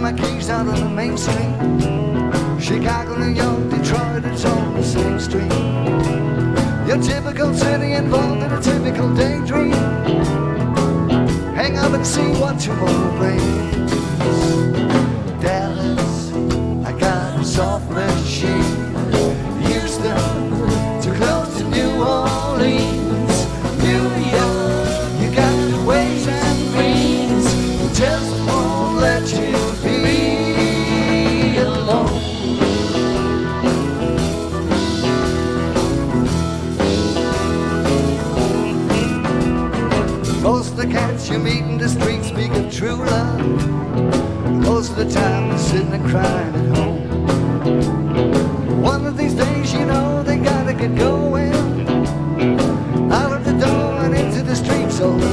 my keys out on the main street. Chicago, New York, Detroit, it's all the same street. Your typical city involved in a typical daydream. Hang up and see what tomorrow brings soft machine. Houston to close to New Orleans. New York, you got the ways and means. Just won't let you be alone. Most of the cats you meet in the street speak of true love. Most of the time, they're sitting and crying at home. One of these days, you know, they gotta get going. Out of the door and into the streets. so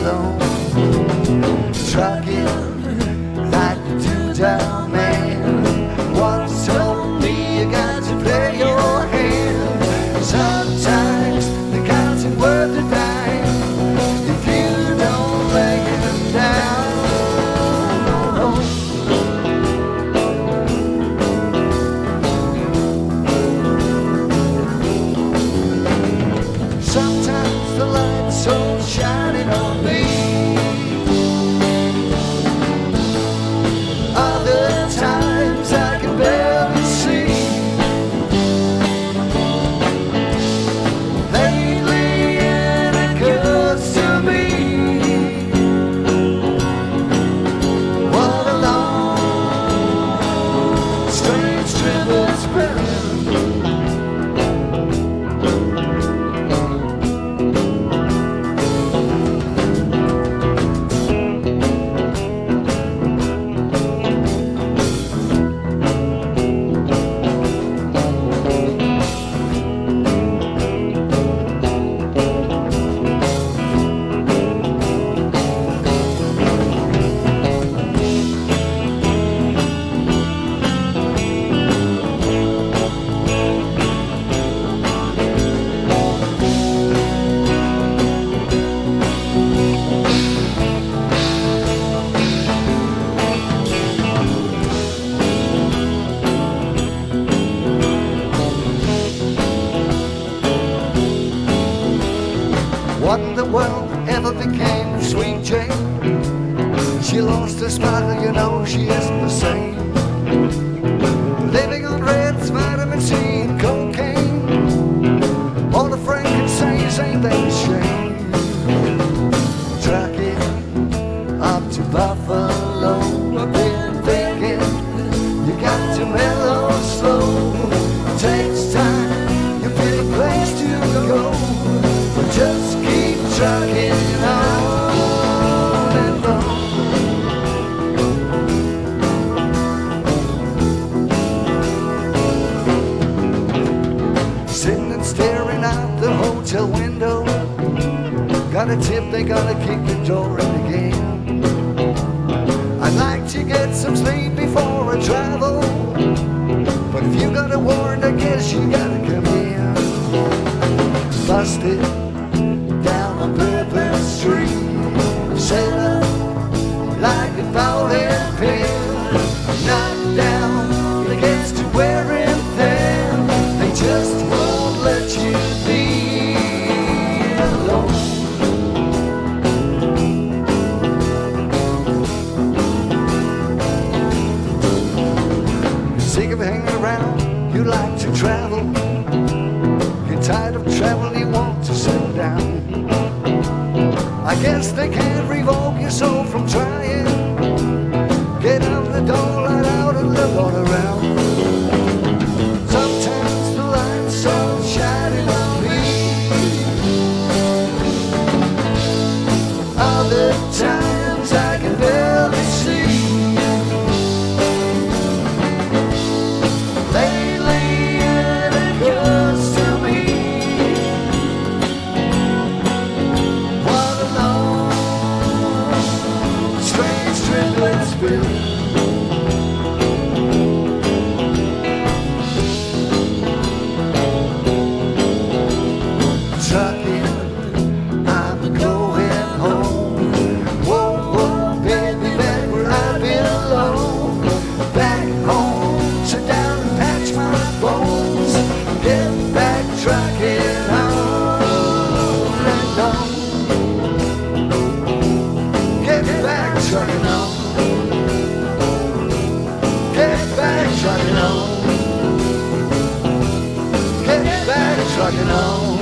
world ever became Sweet Jane. She lost her smile, you know she is the same. Living on reds, vitamin C, and cocaine. All the friend can say is ain't that a shame. it up to Buffalo. the hotel window. Got a tip, they gotta kick the door in again. I'd like to get some sleep before I travel. But if you got a warrant, I guess you gotta come in. Busted. travel. You're tired of travel, you want to settle down. I guess they can't revoke your soul from trying. Get out the door, light out, and look all around. Sometimes the light's so shining on me. Other times. Trip trucking on. Get back trucking on